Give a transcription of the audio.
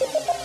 Ha ha ha!